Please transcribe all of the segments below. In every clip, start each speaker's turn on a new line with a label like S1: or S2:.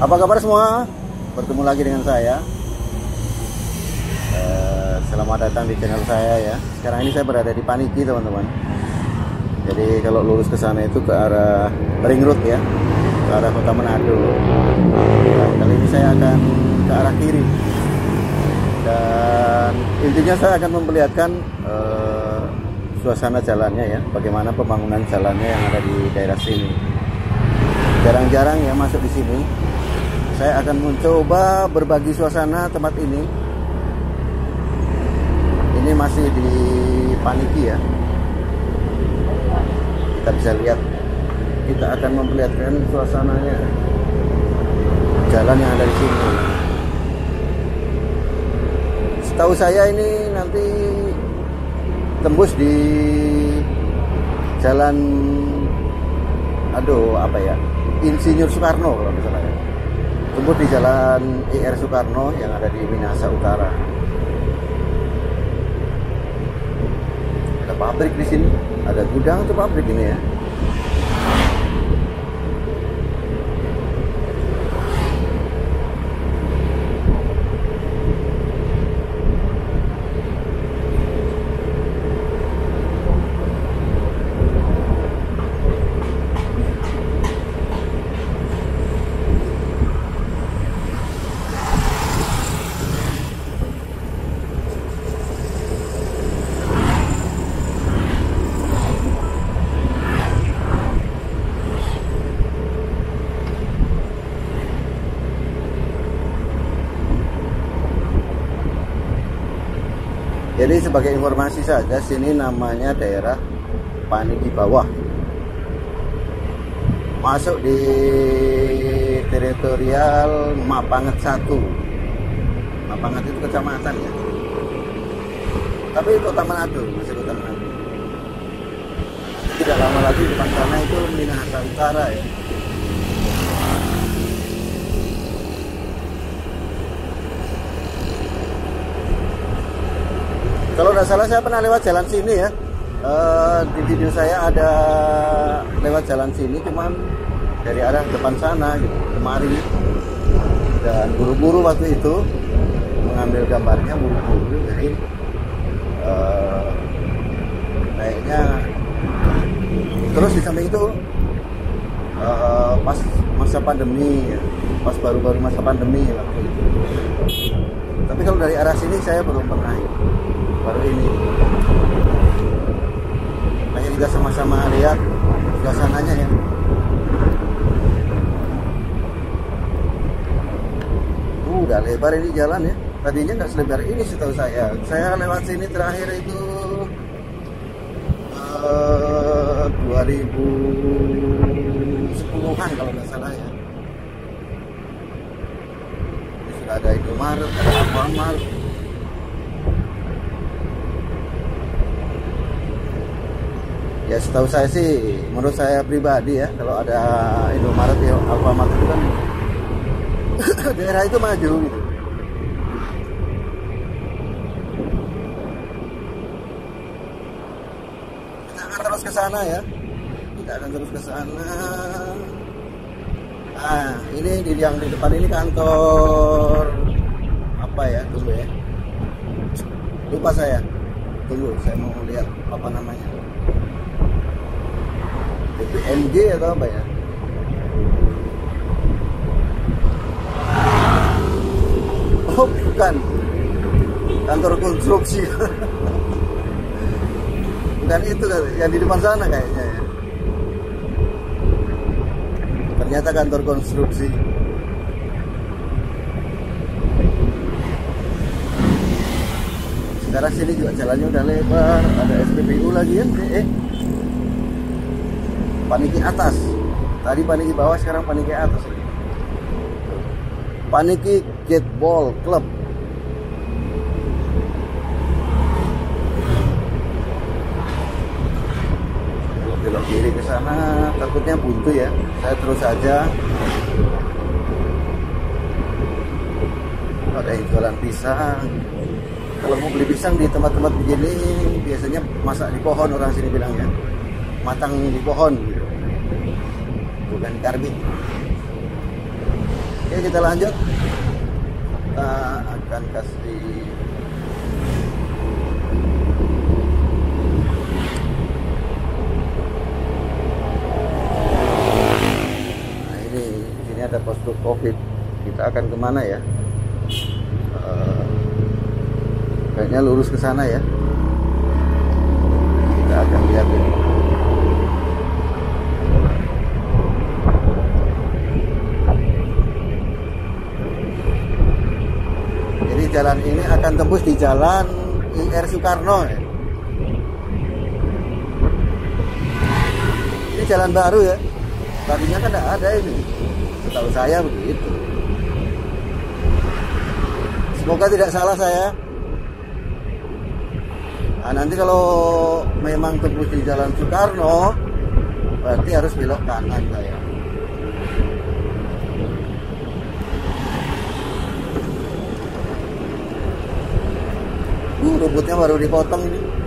S1: Apa kabar semua? Bertemu lagi dengan saya. Eh, selamat datang di channel saya ya. Sekarang ini saya berada di Paniki teman-teman. Jadi kalau lurus ke sana itu ke arah Ring Road ya, ke arah Kota Manado. Dan kali ini saya akan ke arah kiri. Dan intinya saya akan memperlihatkan eh, suasana jalannya ya, bagaimana pembangunan jalannya yang ada di daerah sini. Jarang-jarang ya masuk di sini. Saya akan mencoba berbagi suasana tempat ini. Ini masih di Paniki ya. Kita bisa lihat. Kita akan memperlihatkan suasananya. Jalan yang ada di sini. Setahu saya ini nanti tembus di jalan aduh apa ya Insinyur Soekarno kalau misalnya ya. tembus di jalan IR Soekarno yang ada di Minasa Utara ada pabrik di sini ada gudang atau pabrik ini ya Jadi sebagai informasi saja, sini namanya daerah Paniki Bawah. Masuk di teritorial Mapanget 1. Mapanget itu kecamatan ya. Tapi kota Manado, masih kota Manado. Tidak lama lagi depan sana itu Minahasa Utara ya. Kalau nggak salah saya pernah lewat jalan sini ya. Eh, di video saya ada lewat jalan sini, cuman dari arah depan sana gitu, kemari. Dan buru-buru waktu itu mengambil gambarnya buru-buru, jadi eh, kayaknya terus di samping itu eh, pas masa pandemi, ya, pas baru-baru masa pandemi waktu itu. Tapi kalau dari arah sini saya belum pernah baru ini hanya juga sama-sama lihat suasananya ya. Uh, udah lebar ini jalan ya. Tadinya nggak selebar ini setahu saya. Saya lewat sini terakhir itu uh, 2010-an kalau nggak salah ya. Ini sudah ada Indomaret ada Alfamart ya setahu saya sih menurut saya pribadi ya kalau ada Indomaret ya Alfamart itu kan daerah itu maju gitu. Kita akan terus ke sana ya. Kita akan terus ke sana. Nah ini di yang di depan ini kantor. Apa ya tunggu ya. Lupa saya. Tunggu saya mau lihat apa namanya BPNG atau apa ya? Oh bukan, kantor konstruksi. bukan itu yang di depan sana kayaknya ya. Ternyata kantor konstruksi. Sekarang sini juga jalannya udah lebar, ada SPBU lagi ya. Eh, paniki atas. Tadi paniki bawah sekarang paniki atas. Paniki Gateball Club. Belok kiri ke sana takutnya buntu ya. Saya terus saja. Ada jualan pisang. Kalau mau beli pisang di tempat-tempat begini biasanya masak di pohon orang sini bilangnya matang di pohon. gitu bukan karbit Oke kita lanjut. Kita akan kasih nah ini sini ada posko covid. Kita akan ke mana ya? Eh, kayaknya lurus ke sana ya. Kita akan lihat ini Jadi jalan ini akan tembus di jalan IR Soekarno ya. Ini jalan baru ya. Tadinya kan tidak ada ini. Setahu saya begitu. Semoga tidak salah saya. Nah, nanti kalau memang tembus di jalan Soekarno, berarti harus belok kanan saya. Uh, rumputnya baru dipotong ini.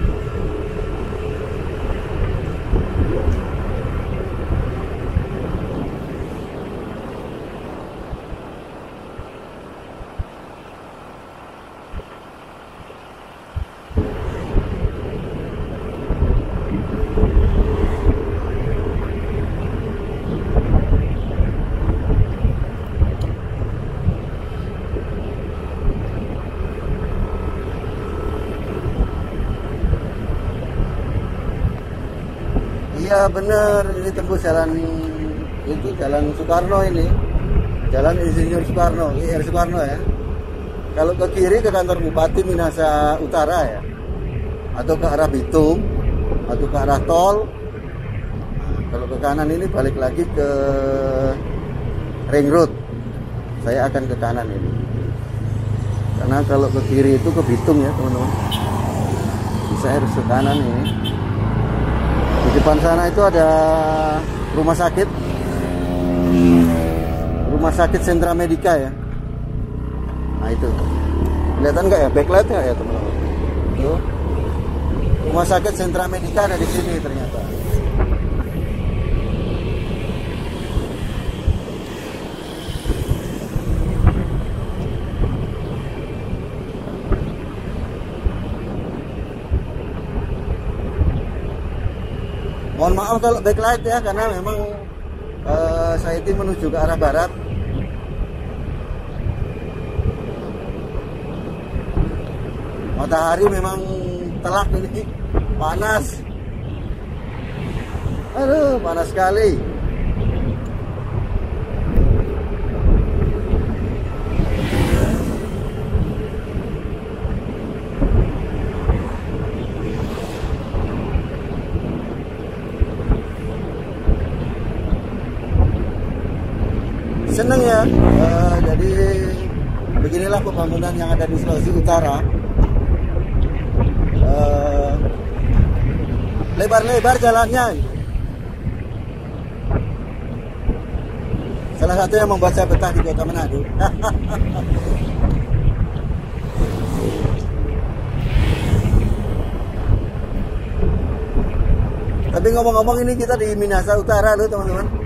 S1: Iya bener, ini tembus jalan itu jalan Soekarno ini, jalan Insinyur Soekarno, IR Soekarno ya. Kalau ke kiri ke kantor Bupati Minasa Utara ya, atau ke arah Bitung, atau ke arah tol. Kalau ke kanan ini balik lagi ke Ring Road. Saya akan ke kanan ini. Karena kalau ke kiri itu ke Bitung ya teman-teman. Saya harus ke kanan ini. Depan sana itu ada rumah sakit. Rumah sakit Sentra Medika ya. Nah itu. Kelihatan nggak ya? Backlight nggak ya teman-teman? Rumah sakit Sentra Medika ada di sini ternyata. Mohon maaf kalau backlight ya karena memang eh, saya itu menuju ke arah barat. Matahari memang telak ini panas. Aduh, panas sekali. Seneng ya. Eh, jadi beginilah pembangunan yang ada di Sulawesi Utara. Eh, lebar-lebar jalannya. Salah satu yang membuat saya betah di kota Manado. Tapi ngomong-ngomong ini kita di Minasa Utara loh teman-teman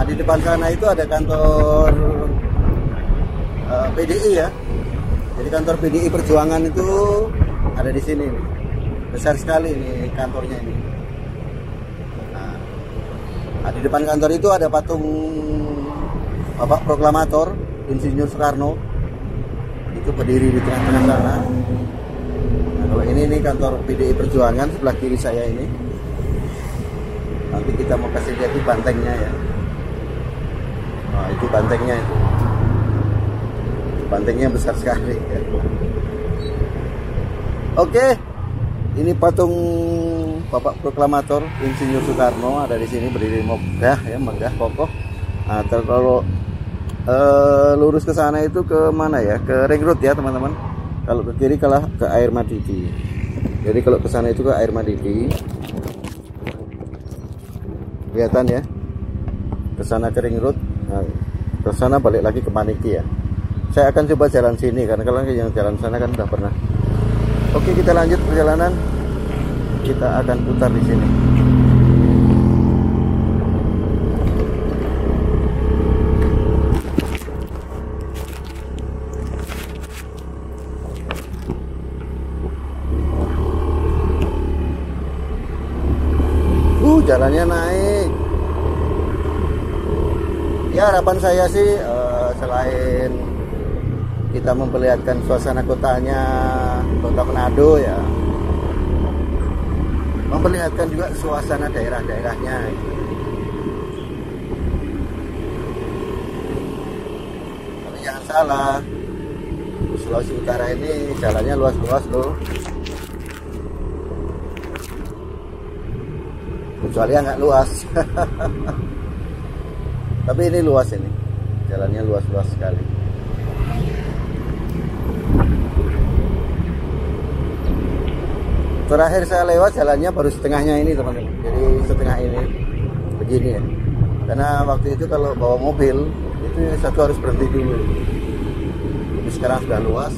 S1: Nah, di depan sana itu ada kantor eh, PDI ya. Jadi kantor PDI Perjuangan itu ada di sini. Besar sekali ini kantornya ini. Nah, nah, di depan kantor itu ada patung Bapak Proklamator Insinyur Soekarno. Itu berdiri di tengah-tengah sana. Nah, kalau ini kantor PDI Perjuangan sebelah kiri saya ini. Nanti kita mau kasih lihat di bantengnya ya. Nah, itu bantengnya itu. Bantengnya besar sekali. Oke, ini patung Bapak Proklamator Insinyur Soekarno ada di sini berdiri megah ya, megah kokoh. Nah, ter- kalau eh, lurus ke sana itu ke mana ya? Ke Ring Road ya, teman-teman. Kalau ke kiri kalah ke Air Madidi. Jadi kalau ke sana itu ke Air Madidi. Kelihatan ya? Ke sana ke Ring Road nah, ke sana balik lagi ke Maniki ya. Saya akan coba jalan sini karena kalau yang jalan sana kan udah pernah. Oke kita lanjut perjalanan. Kita akan putar di sini. Uh, jalannya naik ya harapan saya sih uh, selain kita memperlihatkan suasana kotanya kota Manado ya memperlihatkan juga suasana daerah-daerahnya. Tapi jangan salah Sulawesi Utara ini jalannya luas-luas loh. Kecuali yang nggak luas tapi ini luas ini. Jalannya luas-luas sekali. Terakhir saya lewat jalannya baru setengahnya ini teman-teman. Jadi setengah ini. Begini ya. Karena waktu itu kalau bawa mobil itu satu harus berhenti dulu. Jadi sekarang sudah luas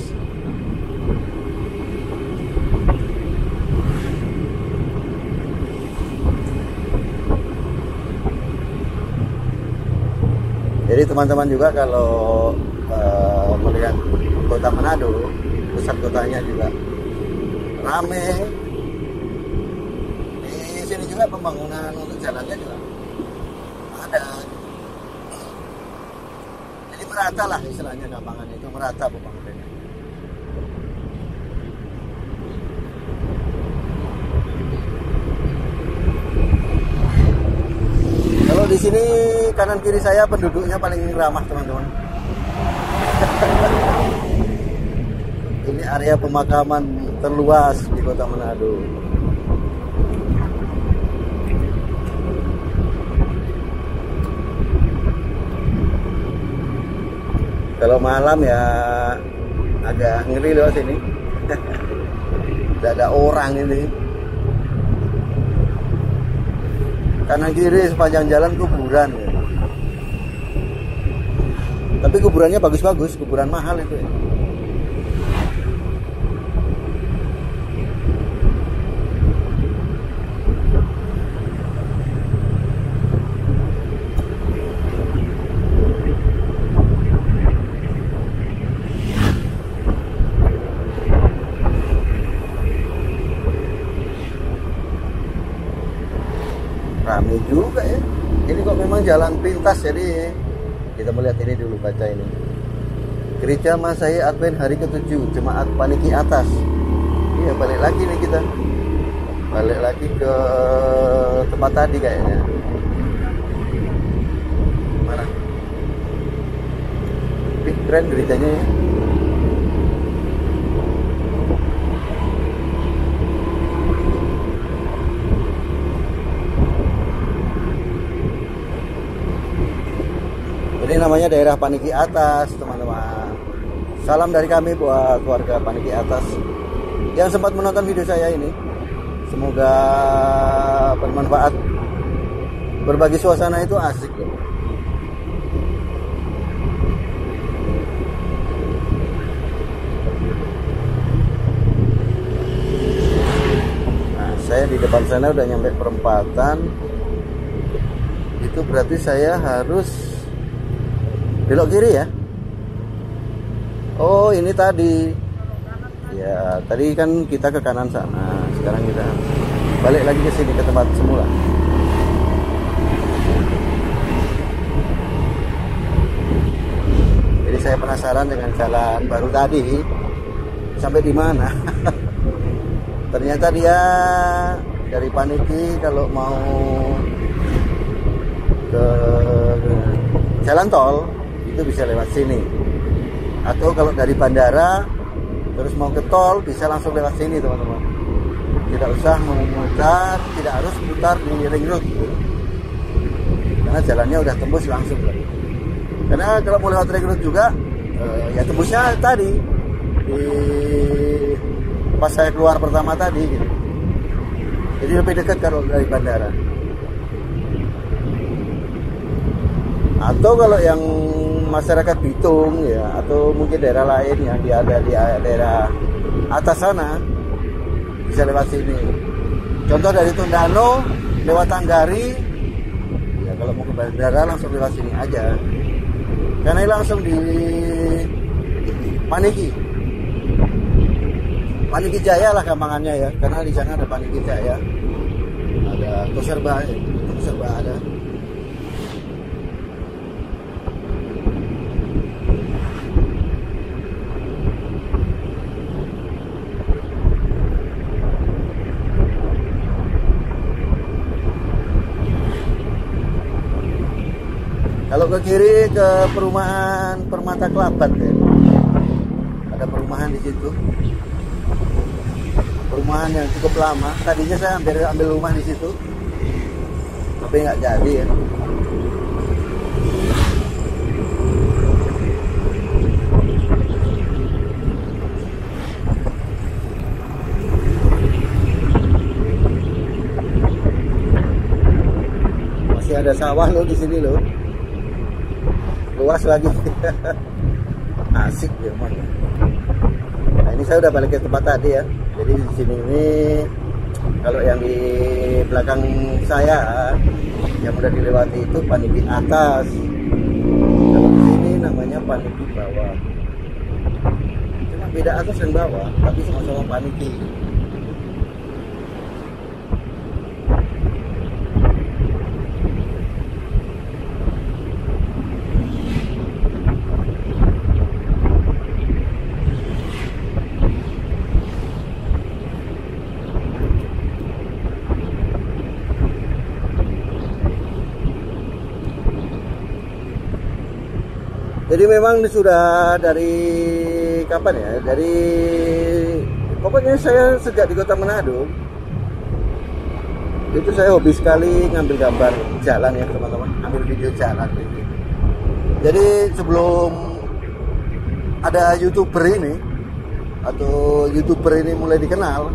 S1: jadi teman-teman juga kalau uh, melihat kota Manado pusat kotanya juga rame. Sini juga pembangunan untuk jalannya juga ada. Jadi merata lah istilahnya gampangan itu merata pembangunannya kalau di sini kanan kiri saya penduduknya paling ramah teman-teman. Ini area pemakaman terluas di kota Manado. Kalau malam ya agak ngeri loh sini. Tidak ada orang ini kanan kiri sepanjang jalan kuburan. Tapi kuburannya bagus-bagus kuburan mahal itu ya rame juga ya ini kok memang pintas jadi kita melihat ini dulu baca ini. Gereja Masai Advent hari ke-7 jemaat paniki atas. Iya balik lagi nih kita. Balik lagi ke tempat tadi kayaknya. Mana Ih, keren gerejanya ya Ini namanya daerah Paniki Atas, teman-teman. Salam dari kami buat keluarga Paniki Atas yang sempat menonton video saya ini. Semoga bermanfaat. Berbagi suasana itu asik loh. Nah, saya di depan sana udah nyampe perempatan. Itu berarti saya harus belok kiri ya? Oh ini tadi. Ya tadi kan kita ke kanan sana. Sekarang kita balik lagi ke sini ke tempat semula. Jadi saya penasaran dengan jalan baru tadi. Sampai di mana? Ternyata dia dari Paniki kalau mau ke jalan tol itu bisa lewat sini. Atau kalau dari bandara terus mau ke tol bisa langsung lewat sini teman-teman. Tidak usah memutar tidak harus putar di ring road. Karena jalannya udah tembus langsung. Karena kalau mau lewat ring road juga eh, ya tembusnya tadi di pas saya keluar pertama tadi gitu. jadi lebih dekat kalau dari bandara. Atau kalau yang masyarakat Bitung ya atau mungkin daerah lain yang dia ada di daerah atas sana bisa lewat sini. Contoh dari Tundano lewat Tanggari ya kalau mau ke bandara langsung lewat sini aja. Karena ini langsung di Paniki. Paniki Jaya lah gampangannya ya karena di sana ada Paniki Jaya. Ada toko serba toko serba ada kalau ke kiri ke perumahan Permata Kelabat ya. Ada perumahan di situ. Perumahan yang cukup lama. Tadinya saya ambil ambil rumah di situ. Tapi nggak jadi ya. Ada sawah loh di sini loh luas lagi. Asik ya man. nah ini saya udah balik ke tempat tadi ya. Jadi di sini ini kalau yang di belakang saya yang udah dilewati itu paniki atas. Kalau sini namanya paniki bawah. Cuma beda atas dan bawah tapi sama-sama paniki Jadi memang sudah dari kapan ya? Dari pokoknya saya sejak di Kota Manado itu saya hobi sekali ngambil gambar jalan ya teman-teman, ambil video jalan. Jadi sebelum ada youtuber ini atau youtuber ini mulai dikenal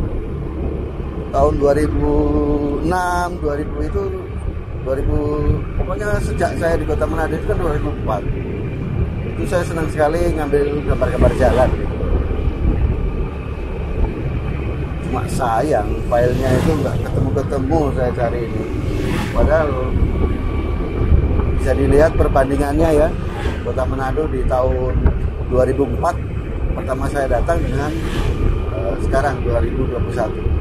S1: tahun 2006, 2000 itu 2000 pokoknya sejak saya di Kota Manado itu kan 2004 itu saya senang sekali ngambil gambar-gambar jalan. Cuma sayang filenya itu nggak ketemu-ketemu saya cari ini. Padahal bisa dilihat perbandingannya ya. Kota Manado di tahun 2004 pertama saya datang dengan uh, sekarang 2021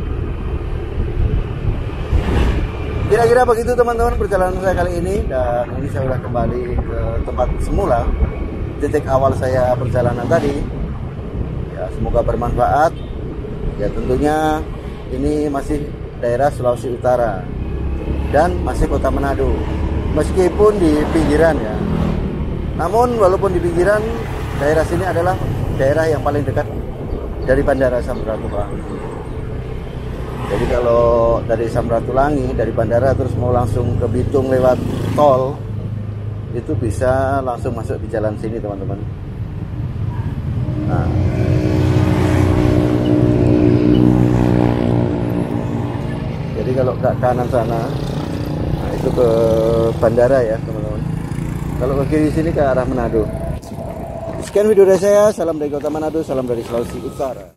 S1: kira-kira begitu teman-teman perjalanan saya kali ini. Dan ini saya sudah kembali ke tempat semula titik awal saya perjalanan tadi. Ya semoga bermanfaat. Ya tentunya ini masih daerah Sulawesi Utara dan masih kota Manado. Meskipun di pinggiran ya. Namun walaupun di pinggiran daerah sini adalah daerah yang paling dekat dari Bandara Samratulangi. Jadi kalau dari Samratulangi dari bandara terus mau langsung ke Bitung lewat tol itu bisa langsung masuk di jalan sini teman-teman. Nah. Jadi kalau ke kanan sana nah itu ke bandara ya teman-teman. Kalau ke kiri sini ke arah Manado. Sekian video dari saya. Salam dari kota Manado salam dari Sulawesi Utara